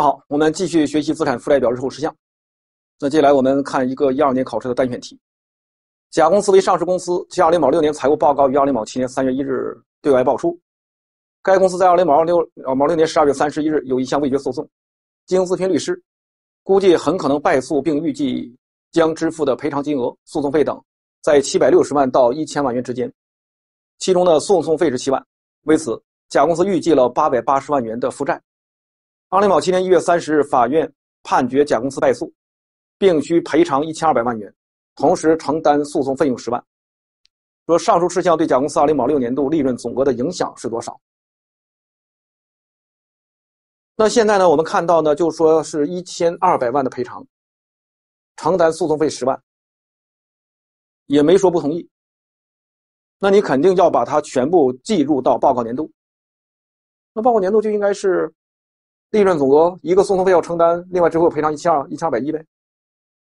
好，我们继续学习资产负债表日后事项。那接下来我们看一个一二年考试的单选题。甲公司为上市公司，其二零卯六年财务报告于二零卯七年三月一日对外报出。该公司在二零卯六呃卯六年十二月三十一日有一项未决诉讼，经咨询律师，估计很可能败诉，并预计将支付的赔偿金额、诉讼费等在七百六十万到一千万元之间，其中的诉讼费是七万。为此，甲公司预计了八百八十万元的负债。二零卯七年一月三十日，法院判决甲公司败诉，并需赔偿一千二百万元，同时承担诉讼费用十万。说上述事项对甲公司二零卯六年度利润总额的影响是多少？那现在呢？我们看到呢，就说是一千二百万的赔偿，承担诉讼费十万，也没说不同意。那你肯定要把它全部计入到报告年度。那报告年度就应该是。利润总额一个诉讼费要承担，另外之后赔偿一千二一千二百一呗，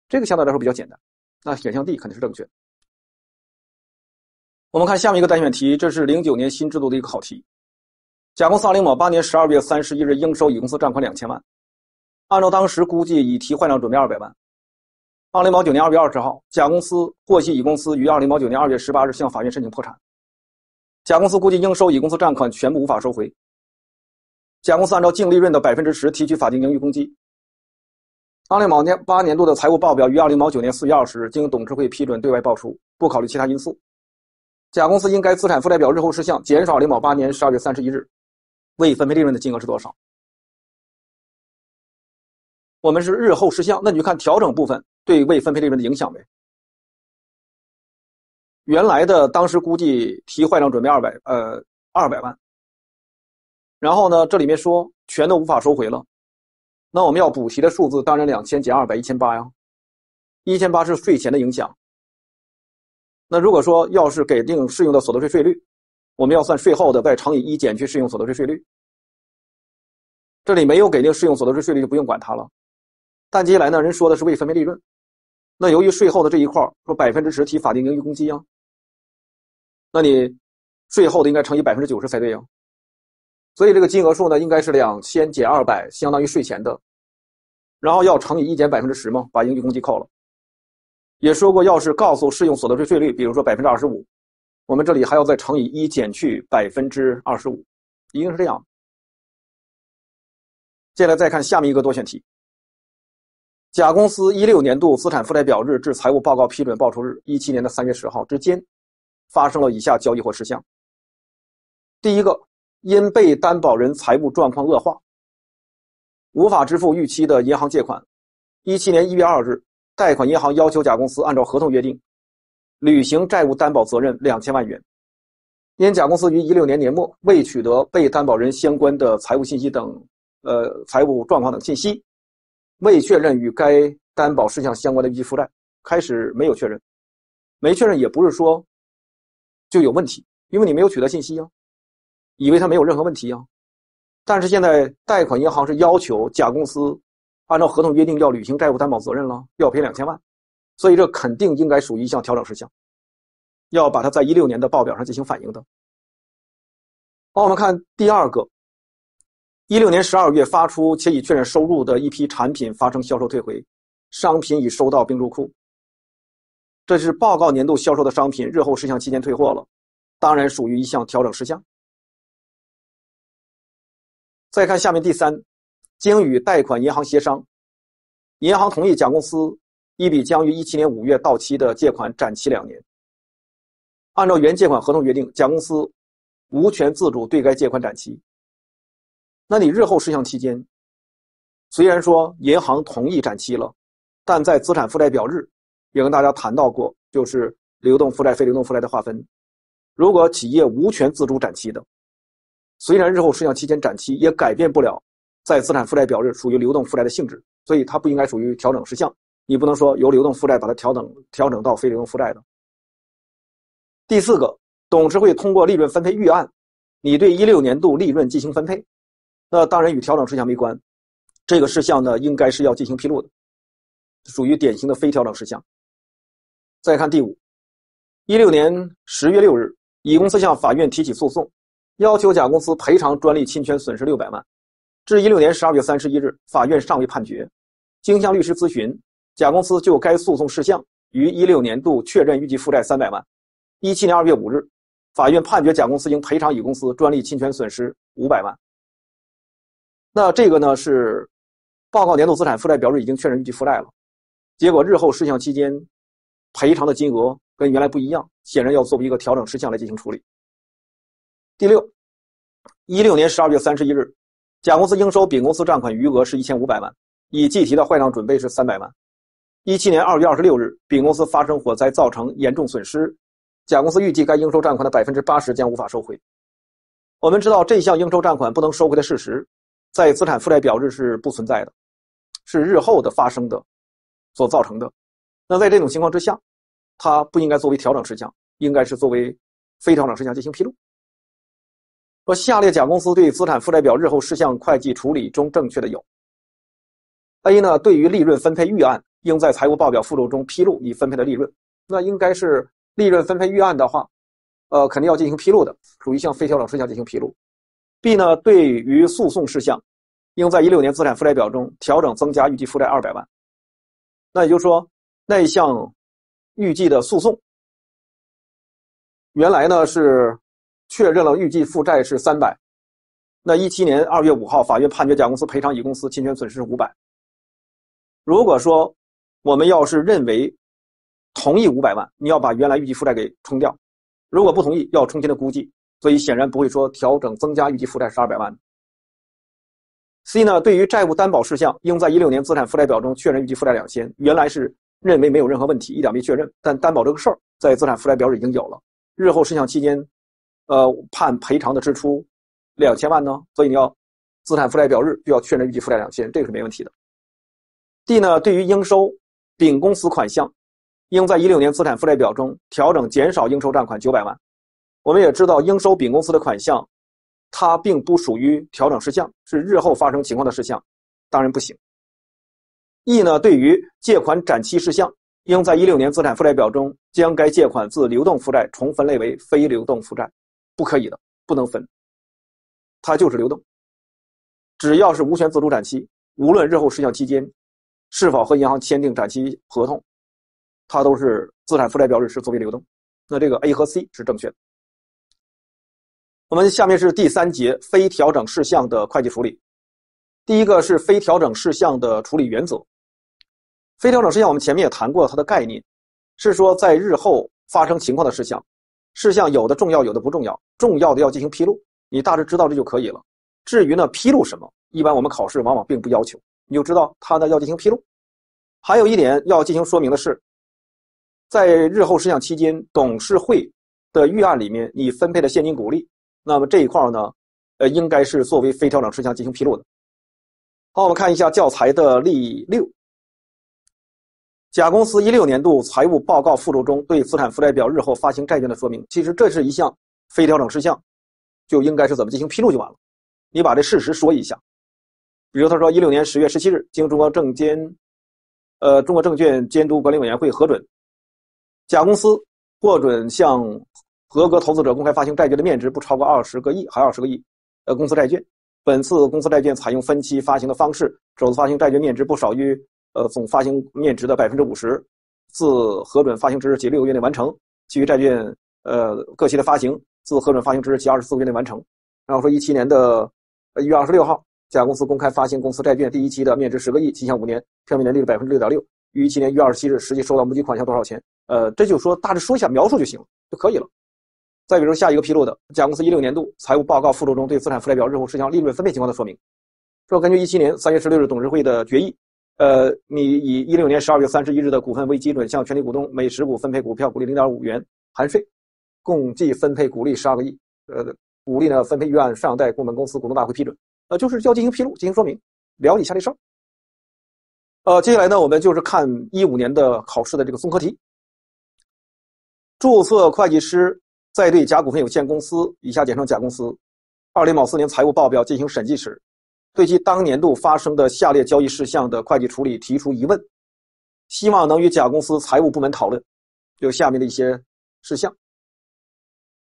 这个相对来说比较简单。那选项 D 肯定是正确。我们看下面一个单选题，这是零九年新制度的一个考题。甲公司二零卯八年十二月三十一日应收乙公司账款两千万，按照当时估计已提换量准备二百万。二零卯九年二月二十号，甲公司获悉乙公司于二零卯九年二月十八日向法院申请破产，甲公司估计应收乙公司账款全部无法收回。甲公司按照净利润的百分之十提取法定盈余公积。二零卯年八年度的财务报表于二零卯九年四月二十日经董事会批准对外报出，不考虑其他因素。甲公司因该资产负债表日后事项减少零卯八年十二月三十一日未分配利润的金额是多少？我们是日后事项，那你就看调整部分对未分配利润的影响呗。原来的当时估计提坏账准备二百呃二百万。然后呢，这里面说全都无法收回了，那我们要补齐的数字当然两千减二百一千八呀，一千八是税前的影响。那如果说要是给定适用的所得税税率，我们要算税后的再乘以一减去适用所得税税率。这里没有给定适用所得税税率就不用管它了。但接下来呢，人说的是未分配利润，那由于税后的这一块说百分之十提法定盈余公积呀，那你税后的应该乘以百分之九十才对呀。所以这个金额数呢，应该是两千减二百，相当于税前的，然后要乘以一减百分之十嘛，把盈余公积扣了。也说过，要是告诉适用所得税税率，比如说百分之二十五，我们这里还要再乘以一减去百分之二十五，一定是这样。接下来再看下面一个多选题：甲公司一六年度资产负债表日至财务报告批准报出日一七年的三月十号之间，发生了以下交易或事项。第一个。因被担保人财务状况恶化，无法支付逾期的银行借款。一七年一月二日，贷款银行要求甲公司按照合同约定，履行债务担保责任两千万元。因甲公司于一六年年末未取得被担保人相关的财务信息等，呃，财务状况等信息，未确认与该担保事项相关的逾期负债，开始没有确认，没确认也不是说就有问题，因为你没有取得信息啊。以为他没有任何问题啊，但是现在贷款银行是要求甲公司按照合同约定要履行债务担保责任了，要赔两千万，所以这肯定应该属于一项调整事项，要把它在一六年的报表上进行反映的。好，我们看第二个，一六年十二月发出且已确认收入的一批产品发生销售退回，商品已收到并入库，这是报告年度销售的商品，日后事项期间退货了，当然属于一项调整事项。再看下面第三，经与贷款银行协商，银行同意甲公司一笔将于一七年五月到期的借款展期两年。按照原借款合同约定，甲公司无权自主对该借款展期。那你日后事项期间，虽然说银行同意展期了，但在资产负债表日也跟大家谈到过，就是流动负债、非流动负债的划分。如果企业无权自主展期的，虽然日后事项期间展期也改变不了，在资产负债表日属于流动负债的性质，所以它不应该属于调整事项。你不能说由流动负债把它调整调整到非流动负债的。第四个，董事会通过利润分配预案，你对一六年度利润进行分配，那当然与调整事项没关。这个事项呢，应该是要进行披露的，属于典型的非调整事项。再看第五，一六年十月六日，乙公司向法院提起诉讼。要求甲公司赔偿专利侵权损失六百万，至一六年十二月三十一日，法院尚未判决。经向律师咨询，甲公司就该诉讼事项于一六年度确认预计负债三百万。一七年二月五日，法院判决甲公司应赔偿乙公司专利侵权损失五百万。那这个呢是报告年度资产负债表日已经确认预计负债了，结果日后事项期间赔偿的金额跟原来不一样，显然要作为一个调整事项来进行处理。第六，一六年十二月三十一日，甲公司应收丙公司账款余额是一千五百万，已计提的坏账准备是三百万。一七年二月二十六日，丙公司发生火灾造成严重损失。甲公司预计该应收账款的百分之八十将无法收回。我们知道这项应收账款不能收回的事实，在资产负债表日是不存在的，是日后的发生的所造成的。那在这种情况之下，它不应该作为调整事项，应该是作为非调整事项进行披露。说下列甲公司对资产负债表日后事项会计处理中正确的有：A 呢，对于利润分配预案，应在财务报表附录中披露已分配的利润，那应该是。利润分配预案的话，呃，肯定要进行披露的，属于一项非调整事项进行披露。B 呢，对于诉讼事项，应在一六年资产负债表中调整增加预计负债二百万。那也就是说，那一项预计的诉讼，原来呢是确认了预计负债是三百，那一七年二月五号，法院判决甲公司赔偿乙公司侵权损失五百。如果说我们要是认为，同意五百万，你要把原来预计负债给冲掉；如果不同意，要重新的估计。所以显然不会说调整增加预计负债是二百万。C 呢，对于债务担保事项，应在一六年资产负债表中确认预计负债两千。原来是认为没有任何问题，一点没确认，但担保这个事儿在资产负债表里已经有了。日后事项期间，呃，判赔偿的支出两千万呢，所以你要资产负债表日就要确认预计负债两千，这个是没问题的。D 呢，对于应收丙公司款项。应在一六年资产负债表中调整减少应收账款九百万。我们也知道，应收丙公司的款项，它并不属于调整事项，是日后发生情况的事项，当然不行。E 呢，对于借款展期事项，应在一六年资产负债表中将该借款自流动负债重分类为非流动负债，不可以的，不能分，它就是流动。只要是无权自主展期，无论日后事项期间是否和银行签订展期合同。它都是资产负债表日是作为流动，那这个 A 和 C 是正确的。我们下面是第三节非调整事项的会计处理。第一个是非调整事项的处理原则。非调整事项我们前面也谈过它的概念，是说在日后发生情况的事项，事项有的重要，有的不重要，重要的要进行披露，你大致知道这就可以了。至于呢披露什么，一般我们考试往往并不要求，你就知道它呢要进行披露。还有一点要进行说明的是。在日后事项期间，董事会的预案里面，你分配的现金股利，那么这一块呢，呃，应该是作为非调整事项进行披露的。好，我们看一下教材的例六，甲公司一六年度财务报告附录中对资产负债表日后发行债券的说明。其实这是一项非调整事项，就应该是怎么进行披露就完了。你把这事实说一下，比如他说一六年十月十七日，经中国证监，呃，中国证券监督管理委员会核准。甲公司获准向合格投资者公开发行债券的面值不超过二十个亿，还二十个亿，呃，公司债券。本次公司债券采用分期发行的方式，首次发行债券面值不少于呃总发行面值的百分之五十，自核准发行之日起六个月内完成。其余债券呃各期的发行，自核准发行之日起二十四个月内完成。然后说一七年的一月二十六号，甲公司公开发行公司债券第一期的面值十个亿，期限五年，票面年利率百分之六点六。于一七年一月二十七日实际收到募集款项多少钱？呃，这就说大致说一下描述就行了，就可以了。再比如下一个披露的甲公司一六年度财务报告附录中对资产负债表日后事项利润分配情况的说明，说根据一七年三月十六日董事会的决议，呃，你以一六年十二月三十一日的股份为基准，向全体股东每十股分配股票股利零点五元含税，共计分配股利十二个亿。呃，股利呢分配预案尚待部门公司股东大会批准。呃，就是要进行披露，进行说明，聊一下这事儿。呃，接下来呢，我们就是看一五年的考试的这个综合题。注册会计师在对甲股份有限公司（以下简称甲公司）二零某四年财务报表进行审计时，对其当年度发生的下列交易事项的会计处理提出疑问，希望能与甲公司财务部门讨论。有下面的一些事项。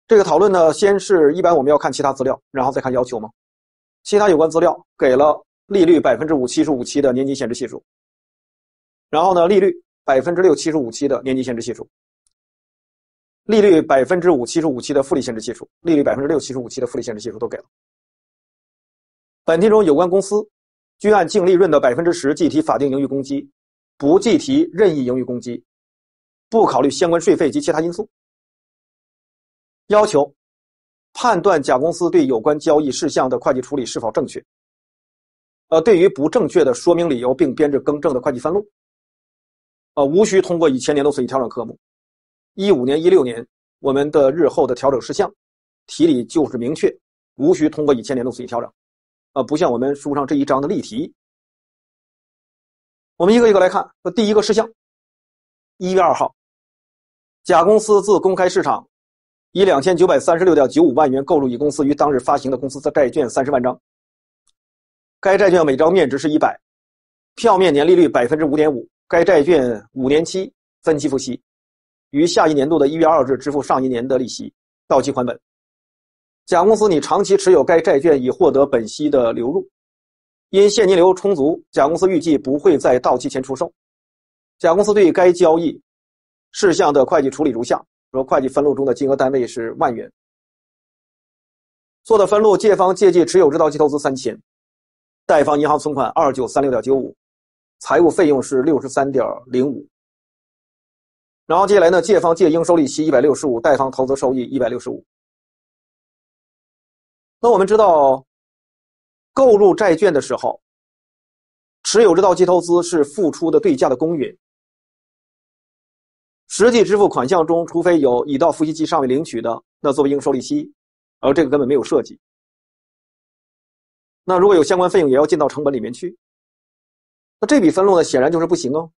这个讨论呢，先是一般我们要看其他资料，然后再看要求吗？其他有关资料给了利率百分之五七十五期的年金限制系数，然后呢，利率百分之六七十五期的年金限制系数，利率百分之五七十五期的复利限制系数，利率百分之六七十五期的复利限制系数都给了。本题中有关公司均按净利润的百分之十计提法定盈余公积，不计提任意盈余公积，不考虑相关税费及其他因素。要求判断甲公司对有关交易事项的会计处理是否正确。呃，对于不正确的说明理由并编制更正的会计分录。呃，无需通过以前年度损益调整科目。一五年、一六年我们的日后的调整事项，题里就是明确，无需通过以前年度损益调整。呃，不像我们书上这一章的例题。我们一个一个来看。第一个事项，一月二号，甲公司自公开市场以两千九百三十六点九五万元购入乙公司于当日发行的公司的债券三十万张。该债券每张面值是一百，票面年利率百分之五点五。该债券五年期分期付息，于下一年度的一月二日支付上一年的利息，到期还本。甲公司拟长期持有该债券以获得本息的流入，因现金流充足，甲公司预计不会在到期前出售。甲公司对该交易事项的会计处理如下：说会计分录中的金额单位是万元。做的分录：借方借记持有至到期投资三千，贷方银行存款二九三六点九五，财务费用是六十三点零五。然后接下来呢，借方借应收利息一百六十五，贷方投资收益一百六十五。那我们知道，购入债券的时候，持有至到期投资是付出的对价的公允。实际支付款项中，除非有已到付息期尚未领取的，那作为应收利息，而这个根本没有涉及。那如果有相关费用，也要进到成本里面去。那这笔分录呢，显然就是不行哦。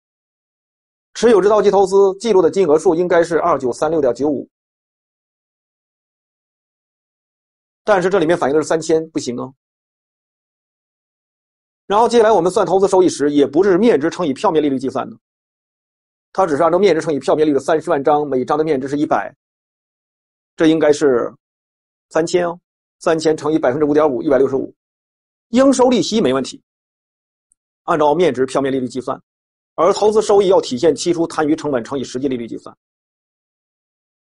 持有至到期投资记录的金额数应该是二九三六点九五。但是这里面反映的是三千，不行啊。然后接下来我们算投资收益时，也不是面值乘以票面利率计算的，它只是按照面值乘以票面利率的三十万张，每张的面值是一百，这应该是三千哦，三千乘以百分之五点五，一百六十五，应收利息没问题，按照面值票面利率计算，而投资收益要体现期初摊余成本乘以实际利率计算，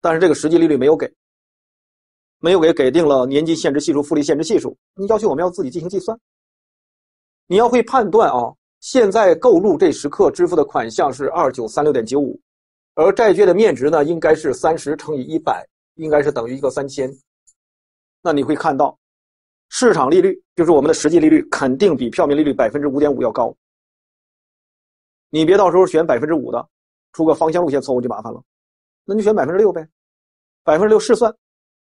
但是这个实际利率没有给。没有给给定了年金限制系数、复利限制系数，你要求我们要自己进行计算。你要会判断啊，现在购入这时刻支付的款项是二九三六点九五，而债券的面值呢应该是三十乘以一百，应该是等于一个三千。那你会看到，市场利率就是我们的实际利率，肯定比票面利率百分之五点五要高。你别到时候选百分之五的，出个方向路线错误就麻烦了。那你选百分之六呗，百分之六试算。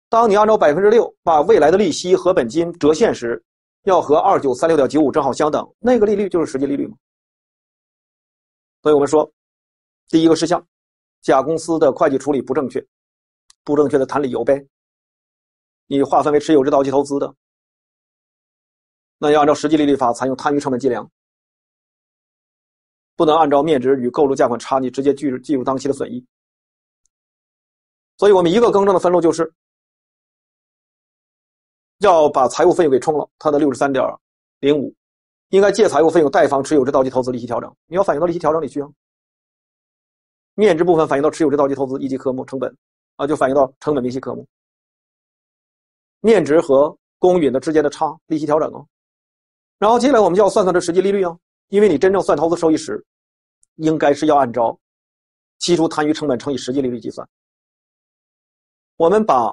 当你按照百分之六把未来的利息和本金折现时，要和二九三六点九五正好相等，那个利率就是实际利率嘛。所以我们说，第一个事项，甲公司的会计处理不正确，不正确的谈理由呗。你划分为持有至到期投资的，那要按照实际利率法采用摊余成本计量，不能按照面值与购入价款差，你直接计入计入当期的损益。所以我们一个更正的分录就是。要把财务费用给冲了，它的六十三点零五，应该借财务费用贷方持有至到期投资利息调整，你要反映到利息调整里去啊。面值部分反映到持有至到期投资一级科目成本，啊，就反映到成本利息科目。面值和公允的之间的差利息调整啊，然后接下来我们就要算算这实际利率啊，因为你真正算投资收益时，应该是要按照期初摊余成本乘以实际利率计算。我们把。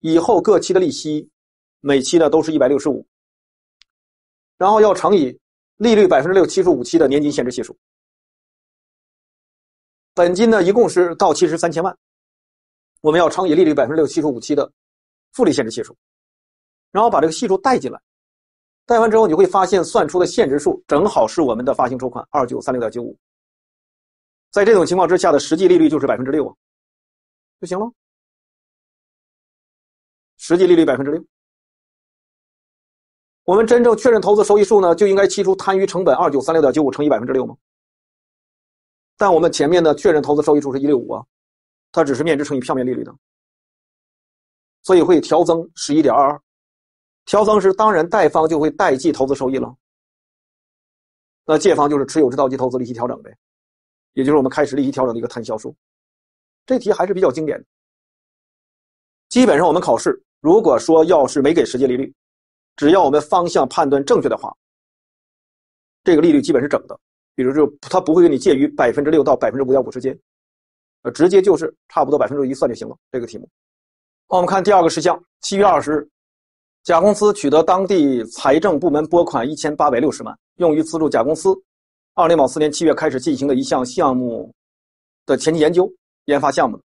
以后各期的利息，每期呢都是一百六十五，然后要乘以利率百分之六七十五期的年金限制系数。本金呢一共是到期是三千万，我们要乘以利率百分之六七十五期的复利限制系数，然后把这个系数带进来，带完之后你会发现算出的现值数正好是我们的发行筹款二九三六点九五。在这种情况之下的实际利率就是百分之六啊，就行了。实际利率百分之六，我们真正确认投资收益数呢，就应该期初摊余成本二九三六点九五乘以百分之六吗？但我们前面的确认投资收益数是一六五啊，它只是面值乘以票面利率的，所以会调增十一点二二，调增时，当然贷方就会代记投资收益了。那借方就是持有至到期投资利息调整呗，也就是我们开始利息调整的一个摊销数。这题还是比较经典的。基本上我们考试如果说要是没给实际利率，只要我们方向判断正确的话，这个利率基本是整的。比如就它不会给你介于百分之六到百分之五点五之间，呃，直接就是差不多百分之一算就行了。这个题目，我们看第二个事项，七月二十日。甲公司取得当地财政部门拨款一千八百六十万，用于资助甲公司二零某四年七月开始进行的一项项目的前期研究研发项目。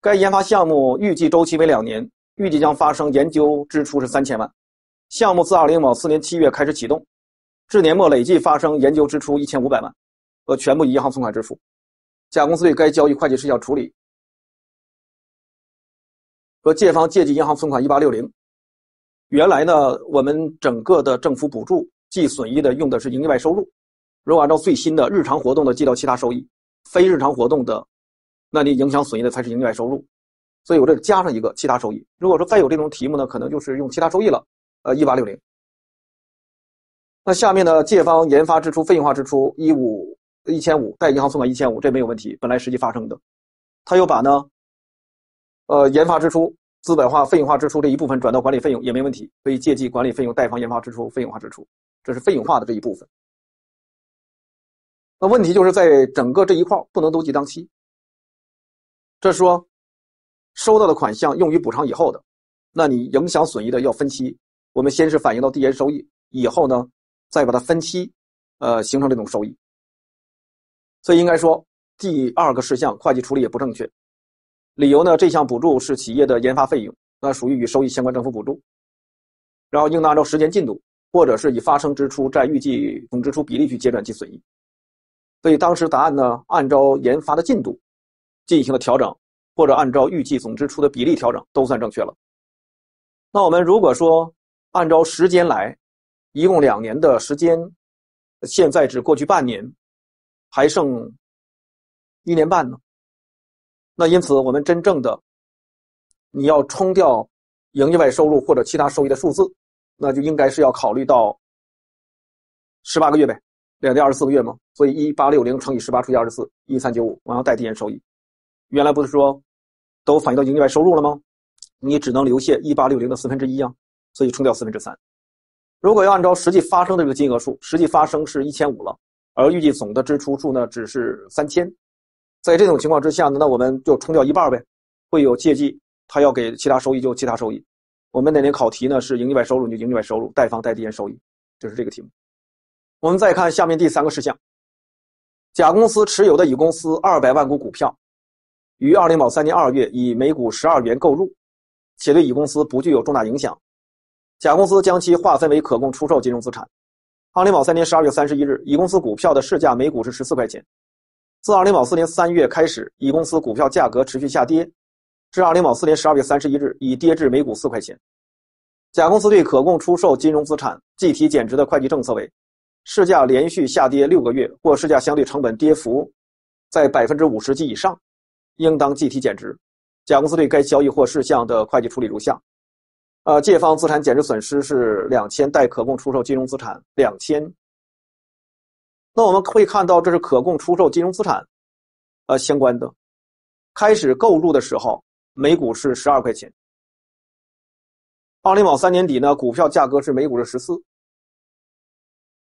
该研发项目预计周期为两年，预计将发生研究支出是三千万。项目自二零某四年七月开始启动，至年末累计发生研究支出一千五百万，和全部以银行存款支付。甲公司对该交易会计事项处理和借方借记银行存款一八六零。原来呢，我们整个的政府补助计损益的用的是营业外收入，如果按照最新的日常活动的计到其他收益，非日常活动的，那你影响损益的才是营业外收入，所以我这加上一个其他收益。如果说再有这种题目呢，可能就是用其他收益了，呃，一八六零。那下面呢，借方研发支出费用化支出一五一千五，贷银行存款一千五，这没有问题，本来实际发生的，他又把呢，呃，研发支出。资本化、费用化支出这一部分转到管理费用也没问题，可以借记管理费用、贷方研发支出、费用化支出，这是费用化的这一部分。那问题就是在整个这一块不能都记当期，这说收到的款项用于补偿以后的，那你影响损益的要分期，我们先是反映到递延收益，以后呢再把它分期，呃形成这种收益。所以应该说第二个事项会计处理也不正确。理由呢？这项补助是企业的研发费用，那属于与收益相关政府补助，然后应当按照时间进度，或者是以发生支出占预计总支出比例去结转其损益。所以当时答案呢，按照研发的进度进行了调整，或者按照预计总支出的比例调整，都算正确了。那我们如果说按照时间来，一共两年的时间，现在只过去半年，还剩一年半呢。那因此，我们真正的你要冲掉营业外收入或者其他收益的数字，那就应该是要考虑到十八个月呗，两年二十四个月嘛。所以一八六零乘以十八除以二十四，一三九五，我要贷递延收益。原来不是说都反映到营业外收入了吗？你只能留下一八六零的四分之一啊，所以冲掉四分之三。如果要按照实际发生的这个金额数，实际发生是一千五了，而预计总的支出数呢只是三千。在这种情况之下呢，那我们就冲掉一半呗，会有借记，他要给其他收益就其他收益。我们哪年考题呢是营业外收入就营业外收入，贷方贷递延收益，就是这个题目。我们再看下面第三个事项，甲公司持有的乙公司二百万股股票，于二零某三年二月以每股十二元购入，且对乙公司不具有重大影响。甲公司将其划分为可供出售金融资产。二零某三年十二月三十一日，乙公司股票的市价每股是十四块钱。自二零某四年三月开始，乙公司股票价格持续下跌，至二零某四年十二月三十一日已跌至每股四块钱。甲公司对可供出售金融资产计提减值的会计政策为：市价连续下跌六个月或市价相对成本跌幅在百分之五十及以上，应当计提减值。甲公司对该交易或事项的会计处理如下：呃，借方资产减值损失是两千，贷可供出售金融资产两千。那我们会看到，这是可供出售金融资产，呃，相关的。开始购入的时候，每股是十二块钱。二零某三年底呢，股票价格是每股是十四。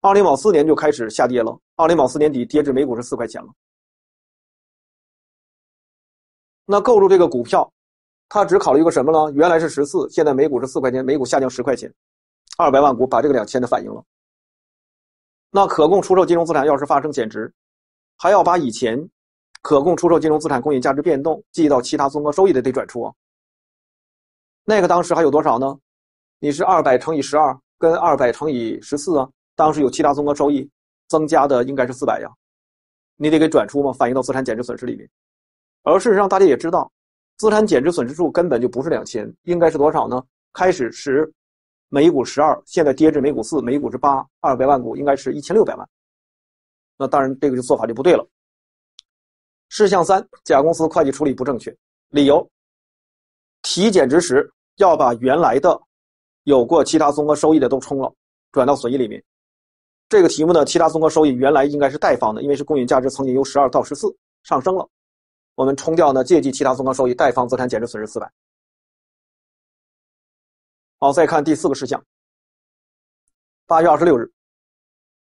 二零某四年就开始下跌了，二零某四年底跌至每股是四块钱了。那购入这个股票，它只考虑一个什么呢？原来是十四，现在每股是四块钱，每股下降十块钱，二百万股把这个两千的反映了。那可供出售金融资产要是发生减值，还要把以前可供出售金融资产公允价值变动记到其他综合收益的得转出啊。那个当时还有多少呢？你是二百乘以十二跟二百乘以十四啊？当时有其他综合收益增加的应该是四百呀，你得给转出嘛，反映到资产减值损失里面。而事实上大家也知道，资产减值损失数根本就不是两千，应该是多少呢？开始时。每股十二，现在跌至每股四，每股是八，二百万股应该是一千六百万。那当然，这个就做法就不对了。事项三，甲公司会计处理不正确，理由：提减值时要把原来的有过其他综合收益的都冲了，转到损益里面。这个题目呢，其他综合收益原来应该是贷方的，因为是公允价值曾经由十二到十四上升了，我们冲掉呢借记其他综合收益，贷方资产减值损失四百。好，再看第四个事项。八月二十六日，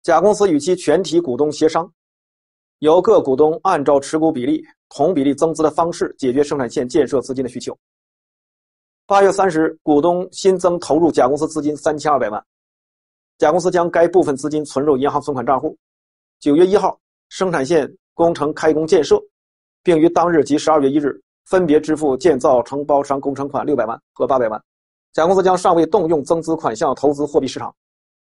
甲公司与其全体股东协商，由各股东按照持股比例同比例增资的方式解决生产线建设资金的需求。八月三十日，股东新增投入甲公司资金三千二百万。甲公司将该部分资金存入银行存款账户。九月一号，生产线工程开工建设，并于当日及十二月一日分别支付建造承包商工程款六百万和八百万。甲公司将尚未动用增资款项投资货币市场，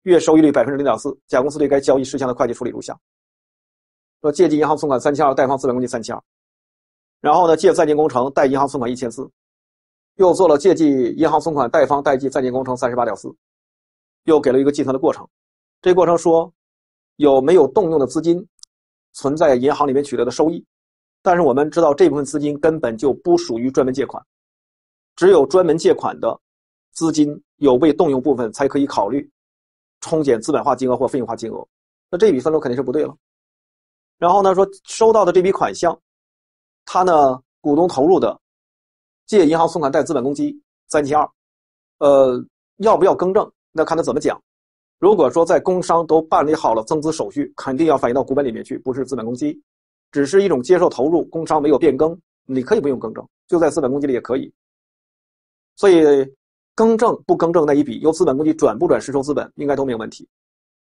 月收益率百分之零点四。甲公司对该交易事项的会计处理如下：说借记银行存款三千二，贷方资本公积三千二。然后呢，借在建工程贷银行存款一千四，又做了借记银行存款贷方贷记在建工程三十八点四。又给了一个计算的过程，这过程说有没有动用的资金存在银行里面取得的收益，但是我们知道这部分资金根本就不属于专门借款，只有专门借款的资金有被动用部分才可以考虑冲减资本化金额或费用化金额，那这笔分录肯定是不对了。然后呢说收到的这笔款项，他呢股东投入的借银行存款贷资本公积三千二，呃要不要更正？那看他怎么讲。如果说在工商都办理好了增资手续，肯定要反映到股本里面去，不是资本公积，只是一种接受投入，工商没有变更，你可以不用更正，就在资本公积里也可以。所以更正不更正那一笔由资本公积转不转实收资本，应该都没有问题，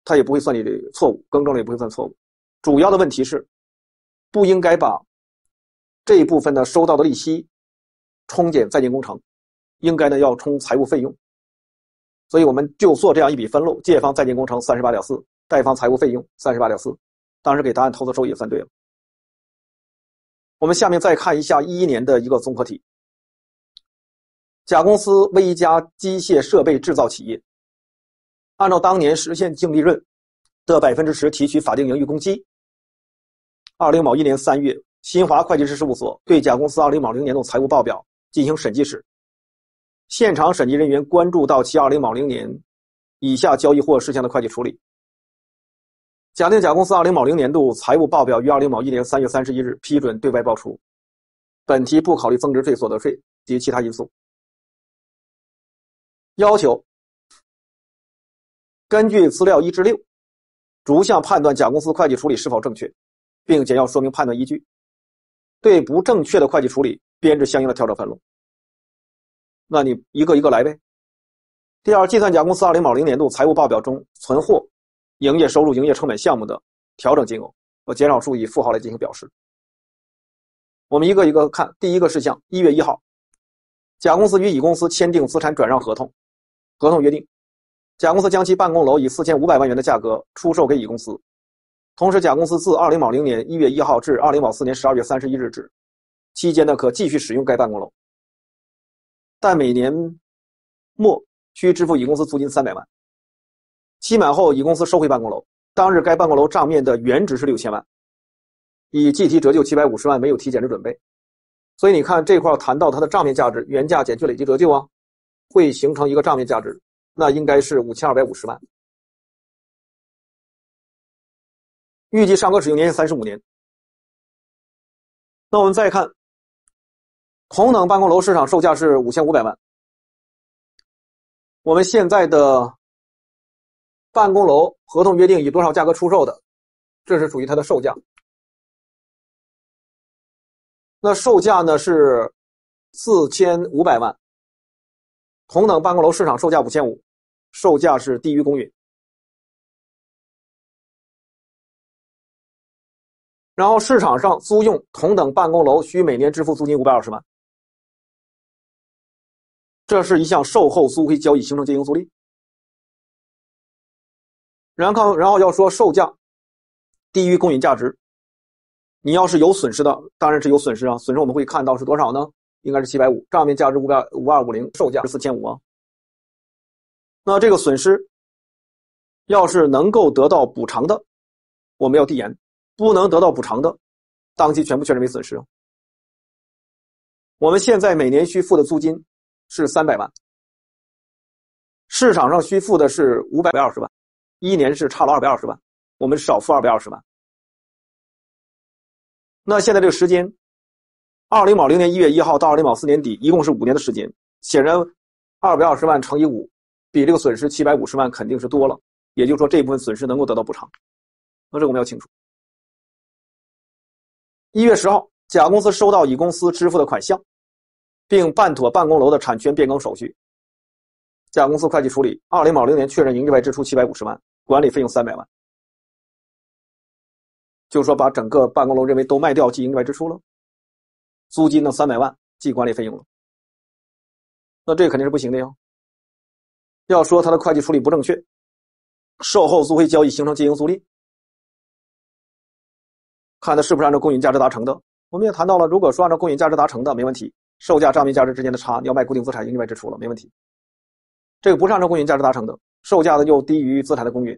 他也不会算你的错误，更正了也不会算错误。主要的问题是，不应该把这一部分的收到的利息冲减在建工程，应该呢要冲财务费用。所以我们就做这样一笔分录：借方在建工程三十八点四，贷方财务费用三十八点四。当时给答案投资收益也算对了。我们下面再看一下一一年的一个综合题：甲公司为一家机械设备制造企业，按照当年实现净利润的百分之十提取法定盈余公积。二零某一年三月，新华会计师事务所对甲公司二零某零年度财务报表进行审计时。现场审计人员关注到其二零某零年以下交易或事项的会计处理。假定甲公司二零某零年度财务报表于二零某一年三月三十一日批准对外报出，本题不考虑增值税、所得税及其他因素。要求根据资料一至六，逐项判断甲公司会计处理是否正确，并简要说明判断依据。对不正确的会计处理编制相应的调整分录。那你一个一个来呗。第二，计算甲公司二零某零年度财务报表中存货、营业收入、营业成本项目的调整金额，我减少数以负号来进行表示。我们一个一个看。第一个事项，一月一号，甲公司与乙公司签订资产转让合同，合同约定，甲公司将其办公楼以四千五百万元的价格出售给乙公司，同时甲公司自二零某零年一月一号至二零某四年十二月三十一日止期间呢，可继续使用该办公楼。但每年末需支付乙公司租金三百万，期满后乙公司收回办公楼，当日该办公楼账面的原值是六千万，以计提折旧七百五十万，没有提减值准备，所以你看这块谈到它的账面价值，原价减去累计折旧啊，会形成一个账面价值，那应该是五千二百五十万，预计上可使用年限三十五年。那我们再看。同等办公楼市场售价是五千五百万。我们现在的办公楼合同约定以多少价格出售的？这是属于它的售价。那售价呢是四千五百万。同等办公楼市场售价五千五，售价是低于公允。然后市场上租用同等办公楼需每年支付租金五百二十万。这是一项售后租回交易形成经营租赁，然后然后要说售价低于公允价值，你要是有损失的，当然是有损失啊，损失我们会看到是多少呢？应该是七百五，账面价值五百五二五零，售价是四千五啊。那这个损失要是能够得到补偿的，我们要递延；不能得到补偿的，当即全部确认为损失。我们现在每年需付的租金。是三百万，市场上需付的是五百二十万，一年是差了二百二十万，我们少付二百二十万。那现在这个时间，二零卯零年一月一号到二零卯四年底，一共是五年的时间。显然，二百二十万乘以五，比这个损失七百五十万肯定是多了。也就是说，这部分损失能够得到补偿。那这个我们要清楚。一月十号，甲公司收到乙公司支付的款项，并办妥办公楼的产权变更手续。甲公司会计处理，二零卯零年确认营业外支出七百五十万，管理费用三百万。就是说，把整个办公楼认为都卖掉计营业外支出了，租金呢三百万计管理费用了。那这肯定是不行的呀。要说他的会计处理不正确。售后租回交易形成经营租赁，看他是不是按照公允价值达成的？我们也谈到了，如果说按照公允价值达成的，没问题。售价账面价值之间的差，你要卖固定资产，营业外支出了，没问题。这个不是按照公允价值达成的，售价呢又低于资产的公允，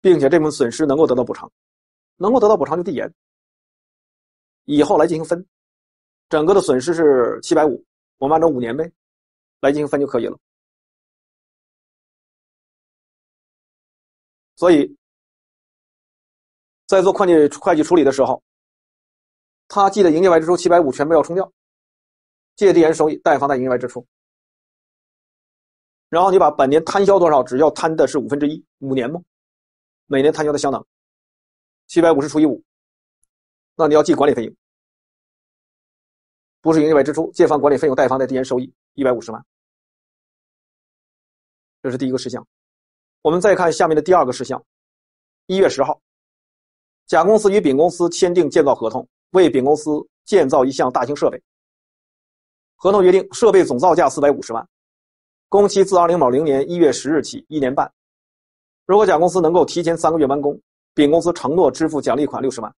并且这部分损失能够得到补偿，能够得到补偿就递延，以后来进行分。整个的损失是七百五，我们按照五年呗，来进行分就可以了。所以，在做会计会计处理的时候，他记的营业外支出七百五全部要冲掉，借递延收益贷放贷营业外支出，然后你把本年摊销多少，只要摊的是五分之一，五年嘛，每年摊销的相当，七百五十除以五，那你要记管理费用，不是营业外支出，借方管理费用贷方贷递延收益一百五十万，这是第一个事项。我们再看下面的第二个事项：一月十号，甲公司与丙公司签订建造合同，为丙公司建造一项大型设备。合同约定，设备总造价四百五十万，工期自二零某零年一月十日起一年半。如果甲公司能够提前三个月完工，丙公司承诺支付奖励款六十万。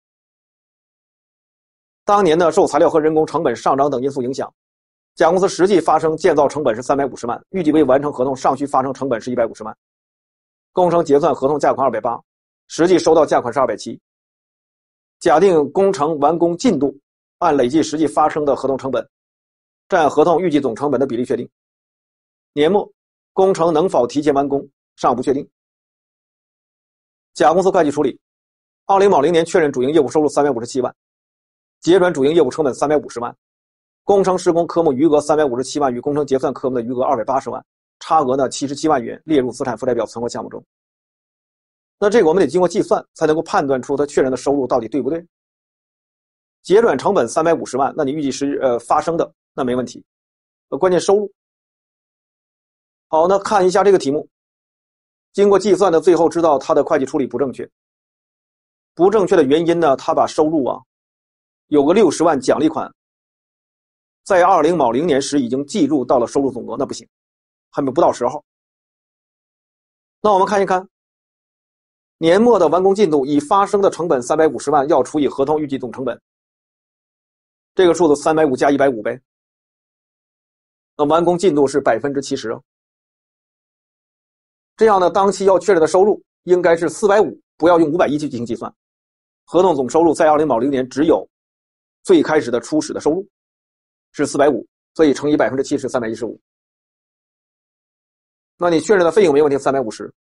当年的受材料和人工成本上涨等因素影响，甲公司实际发生建造成本是三百五十万，预计未完成合同尚需发生成本是一百五十万。工程结算合同价款二百八，实际收到价款是二百七。假定工程完工进度按累计实际发生的合同成本占合同预计总成本的比例确定。年末工程能否提前完工尚不确定。甲公司会计处理：二零卯零年确认主营业务收入三百五十七万，结转主营业务成本三百五十万，工程施工科目余额三百五十七万与工程结算科目的余额二百八十万。差额呢七十七万元列入资产负债表存货项目中。那这个我们得经过计算才能够判断出他确认的收入到底对不对。结转成本三百五十万，那你预计是呃发生的那没问题。呃，关键收入。好，那看一下这个题目，经过计算的最后知道他的会计处理不正确。不正确的原因呢，他把收入啊有个六十万奖励款，在二零卯零年时已经计入到了收入总额，那不行。还没不到时候，那我们看一看年末的完工进度，已发生的成本三百五十万要除以合同预计总成本，这个数字三百五加一百五呗。那完工进度是百分之七十，这样呢，当期要确认的收入应该是四百五，不要用五百一去进行计算。合同总收入在二零卯零年只有最开始的初始的收入是四百五，所以乘以百分之七十，三百一十五。那你确认的费用没问题，三百五十。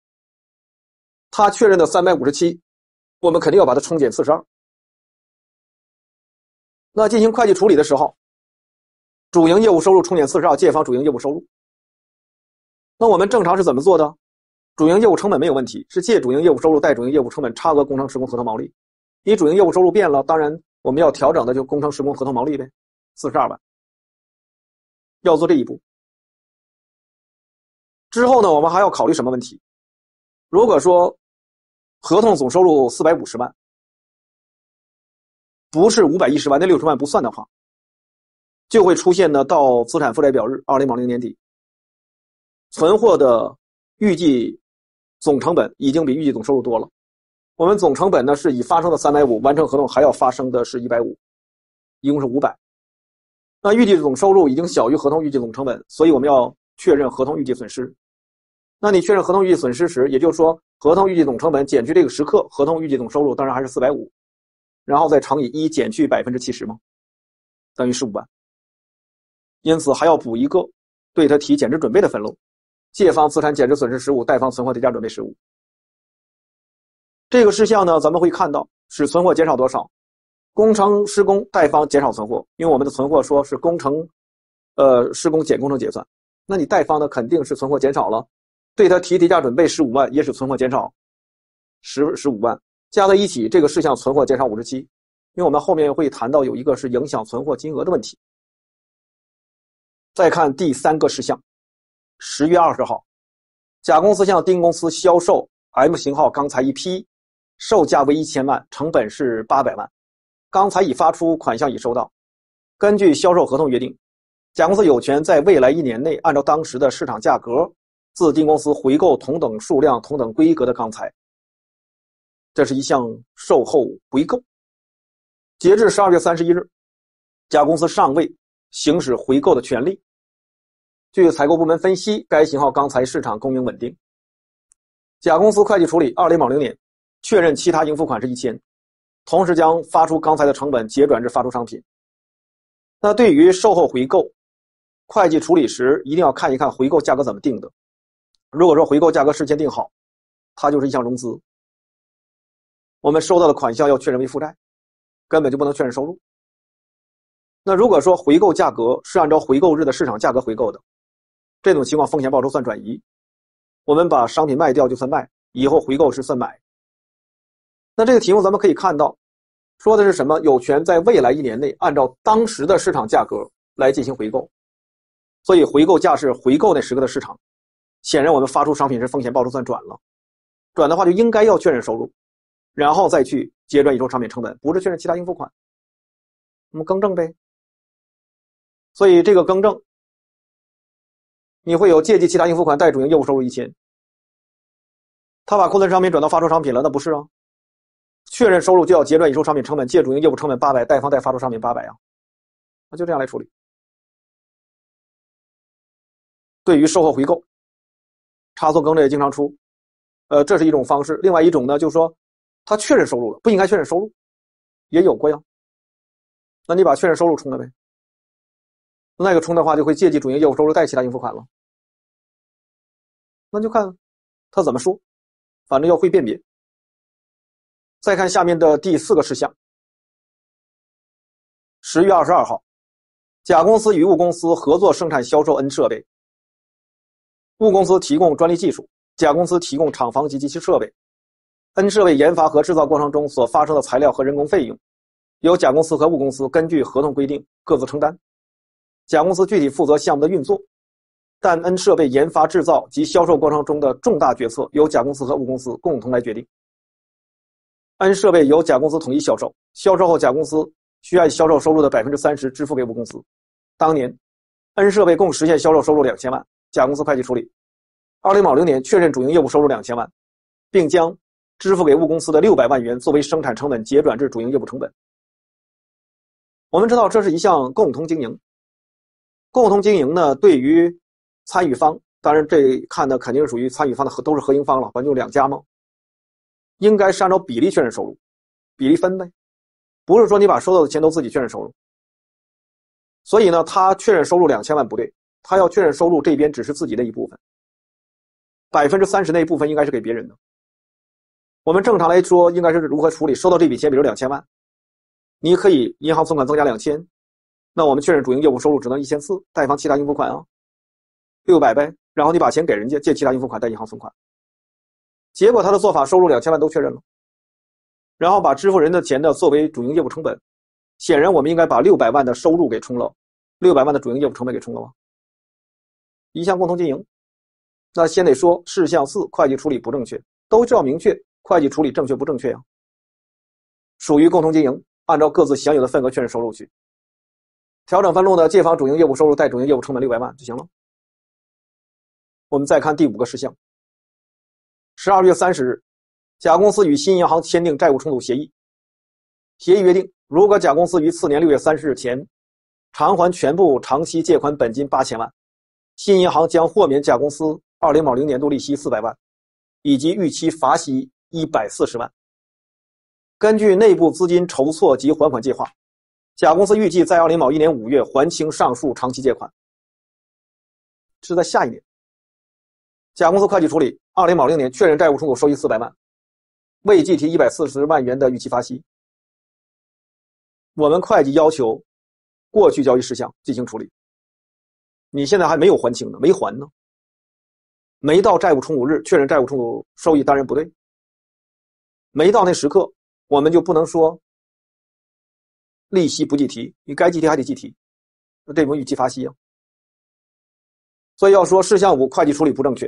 他确认的三百五十七，我们肯定要把它冲减四十二。那进行会计处理的时候，主营业务收入冲减四十二，借方主营业务收入。那我们正常是怎么做的？主营业务成本没有问题，是借主营业务收入贷主营业务成本差额工程施工合同毛利。你主营业务收入变了，当然我们要调整的就工程施工合同毛利呗，四十二万。要做这一步。之后呢，我们还要考虑什么问题？如果说合同总收入四百五十万，不是五百一十万，那六十万不算的话，就会出现呢，到资产负债表日二零二零年底，存货的预计总成本已经比预计总收入多了。我们总成本呢是已发生的三百五，完成合同还要发生的是一百五，一共是五百。那预计总收入已经小于合同预计总成本，所以我们要。确认合同预计损失，那你确认合同预计损失时，也就是说合同预计总成本减去这个时刻合同预计总收入，当然还是四百五，然后再乘以一减去百分之七十吗？等于十五万。因此还要补一个对他提减值准备的分录，借方资产减值损失十五，贷方存货叠加准备十五。这个事项呢，咱们会看到使存货减少多少？工程施工，贷方减少存货，因为我们的存货说是工程，呃，施工减工程结算，那你贷方呢肯定是存货减少了，对他提叠加准备十五万，也使存货减少十十五万，加在一起，这个事项存货减少五十七。因为我们后面会谈到有一个是影响存货金额的问题。再看第三个事项，十月二十号，甲公司向丁公司销售 M 型号钢材一批。售价为一千万，成本是八百万，钢材已发出，款项已收到。根据销售合同约定，甲公司有权在未来一年内，按照当时的市场价格，自丁公司回购同等数量、同等规格的钢材。这是一项售后回购。截至十二月三十一日，甲公司尚未行使回购的权利。据采购部门分析，该型号钢材市场供应稳定。甲公司会计处理二零某零年。确认其他应付款是一千，同时将发出钢材的成本结转至发出商品。那对于售后回购，会计处理时一定要看一看回购价格怎么定的。如果说回购价格事先定好，它就是一项融资，我们收到的款项要确认为负债，根本就不能确认收入。那如果说回购价格是按照回购日的市场价格回购的，这种情况风险报酬算转移，我们把商品卖掉就算卖，以后回购是算买。那这个题目咱们可以看到，说的是什么？有权在未来一年内按照当时的市场价格来进行回购，所以回购价是回购那时刻的市场。显然，我们发出商品是风险报酬算转了，转的话就应该要确认收入，然后再去结转已收商品成本，不是确认其他应付款。我们更正呗。所以这个更正，你会有借记其他应付款贷主营业务收入一千，他把库存商品转到发出商品了，那不是啊？确认收入就要结转已收商品成本，借主营业务成本八百，贷方贷发出商品八百啊，那就这样来处理。对于售后回购，差错更正也经常出，呃，这是一种方式。另外一种呢，就是说他确认收入了，不应该确认收入，也有过呀。那你把确认收入充了呗？那个充的话，就会借记主营业务收入贷其他应付款了。那就看他怎么说，反正要会辨别。再看下面的第四个事项。十月二十二号，甲公司与物公司合作生产销售 N 设备。物公司提供专利技术，甲公司提供厂房及机器设备。N 设备研发和制造过程中所发生的材料和人工费用，由甲公司和物公司根据合同规定各自承担。甲公司具体负责项目的运作，但 N 设备研发、制造及销售过程中的重大决策由甲公司和物公司共同来决定。N 设备由甲公司统一销售，销售后甲公司需按销售收入的百分之三十支付给物公司。当年，N 设备共实现销售收入两千万，甲公司会计处理。二零某零年确认主营业务收入两千万，并将支付给物公司的六百万元作为生产成本结转至主营业务成本。我们知道这是一项共同经营，共同经营呢，对于参与方，当然这看的肯定是属于参与方的合都是合营方了，反正就两家嘛。应该是按照比例确认收入，比例分呗，不是说你把收到的钱都自己确认收入。所以呢，他确认收入两千万不对，他要确认收入这边只是自己的一部分，百分之三十那一部分应该是给别人的。我们正常来说应该是如何处理？收到这笔钱，比如两千万，你可以银行存款增加两千，那我们确认主营业务收入只能一千四，贷方其他应付款啊，六百呗，然后你把钱给人家，借其他应付款，贷银行存款。结果他的做法，收入两千万都确认了，然后把支付人的钱呢作为主营业务成本，显然我们应该把六百万的收入给充了，六百万的主营业务成本给充了吗？一项共同经营，那先得说事项四会计处理不正确，都需要明确会计处理正确不正确呀？属于共同经营，按照各自享有的份额确认收入去，调整分录呢，借方主营业务收入贷主营业务成本六百万就行了。我们再看第五个事项。十二月三十日，甲公司与新银行签订债务重组协议。协议约定，如果甲公司于次年六月三十日前偿还全部长期借款本金八千万，新银行将豁免甲公司二零二零年度利息四百万，以及逾期罚息一百四十万。根据内部资金筹措及还款计划，甲公司预计在二零二一年五月还清上述长期借款，是在下一年。甲公司会计处理，二零卯零年确认债务重组收益四百万，未计提一百四十万元的逾期发息。我们会计要求过去交易事项进行处理。你现在还没有还清呢，没还呢，没到债务重组日确认债务重组收益当然不对。没到那时刻，我们就不能说利息不计提，你该计提还得计提，那这不逾期发息啊。所以要说事项五会计处理不正确，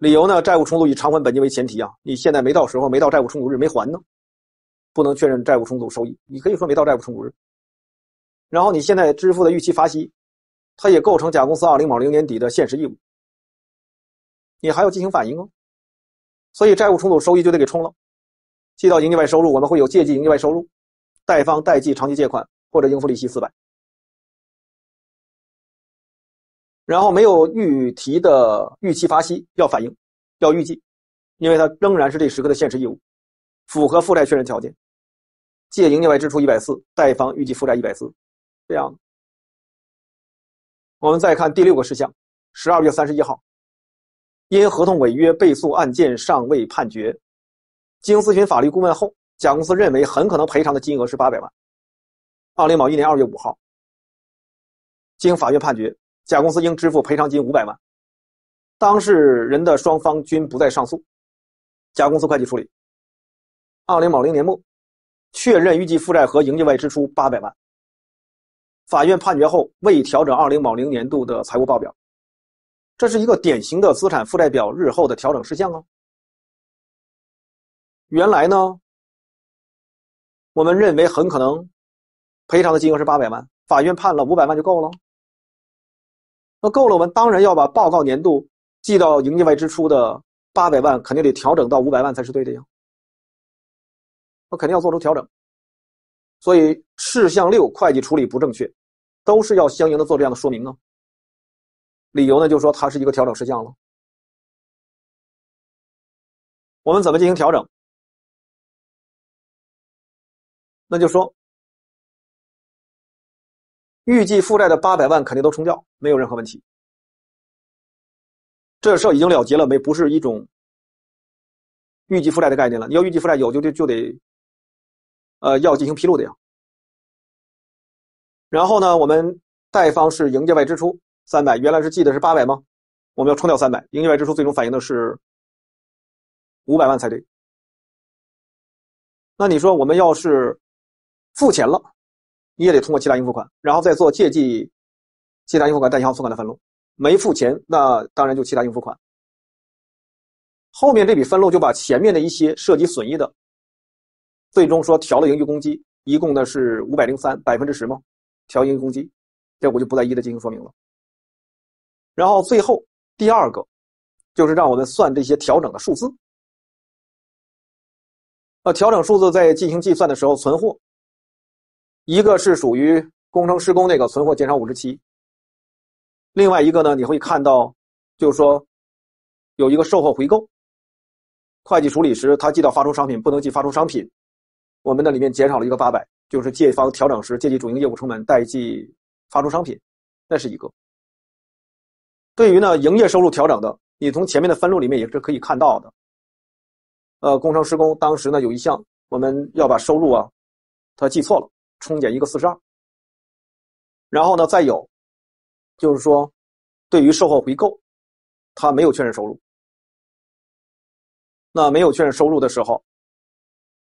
理由呢？债务重组以偿还本金为前提啊，你现在没到时候，没到债务重组日没还呢，不能确认债务重组收益。你可以说没到债务重组日。然后你现在支付的逾期发息，它也构成甲公司二零卯零年底的现实义务，你还要进行反映哦。所以债务重组收益就得给冲了，记到营业外收入，我们会有借记营业外收入，贷方代记长期借款或者应付利息四百。然后没有预提的预期发息要反映，要预计，因为它仍然是这时刻的现实义务，符合负债确认条件，借营业外支出一百四，贷方预计负债一百四。这样，我们再看第六个事项，十二月三十一号，因合同违约被诉案件尚未判决，经咨询法律顾问后，甲公司认为很可能赔偿的金额是八百万。二零某一年二月五号，经法院判决，甲公司应支付赔偿金五百万。当事人的双方均不再上诉，甲公司会计处理。二零某零年末，确认预计负债和营业外支出八百万。法院判决后未调整二零某零年度的财务报表，这是一个典型的资产负债表日后的调整事项啊。原来呢，我们认为很可能赔偿的金额是八百万，法院判了五百万就够了。那够了，我们当然要把报告年度记到营业外支出的八百万，肯定得调整到五百万才是对的呀。那肯定要做出调整，所以事项六会计处理不正确。都是要相应的做这样的说明啊。理由呢，就是说它是一个调整事项了。我们怎么进行调整？那就说，预计负债的八百万肯定都冲掉，没有任何问题。这事已经了结了，没不是一种预计负债的概念了。你要预计负债有，就就就得，呃，要进行披露的呀。然后呢，我们贷方是营业外支出三百，原来是记的是八百吗？我们要冲掉三百，营业外支出最终反映的是五百万才对。那你说我们要是付钱了，你也得通过其他应付款，然后再做借记其他应付款、贷银行存款的分录。没付钱，那当然就其他应付款。后面这笔分录就把前面的一些涉及损益的，最终说调了盈余公积，一共呢是五百零三百分之十吗？调盈余公积，这我就不再一一的进行说明了。然后最后第二个，就是让我们算这些调整的数字。呃，调整数字在进行计算的时候，存货，一个是属于工程施工那个存货减少五十七，另外一个呢，你会看到，就是说有一个售后回购，会计处理时他记到发出商品不能记发出商品，我们那里面减少了一个八百。就是借方调整时借记主营业务成本，代记发出商品，那是一个。对于呢营业收入调整的，你从前面的分录里面也是可以看到的。呃，工程施工当时呢有一项，我们要把收入啊，他记错了，冲减一个四十二。然后呢再有，就是说，对于售后回购，他没有确认收入。那没有确认收入的时候，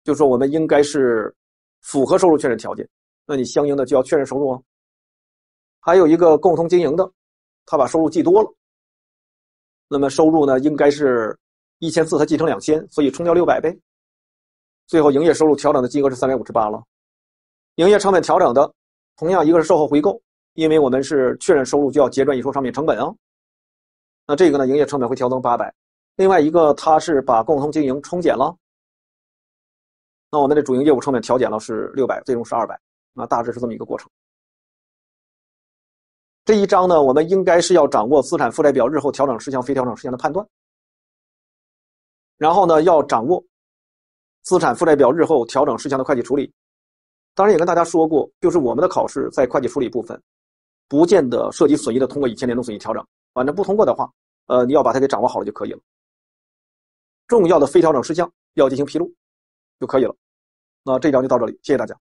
就说我们应该是。符合收入确认条件，那你相应的就要确认收入啊。还有一个共同经营的，他把收入记多了，那么收入呢应该是一千四，他记成两千，所以冲掉六百呗。最后营业收入调整的金额是三百五十八了。营业成本调整的，同样一个是售后回购，因为我们是确认收入就要结转一收商品成本啊。那这个呢营业成本会调增八百，另外一个他是把共同经营冲减了。那我们的主营业务成本调减了是六百，最终是二百，那大致是这么一个过程。这一章呢，我们应该是要掌握资产负债表日后调整事项、非调整事项的判断，然后呢，要掌握资产负债表日后调整事项的会计处理。当然也跟大家说过，就是我们的考试在会计处理部分，不见得涉及损益的通过以前年度损益调整，反正不通过的话，呃，你要把它给掌握好了就可以了。重要的非调整事项要进行披露，就可以了。那这章就到这里，谢谢大家。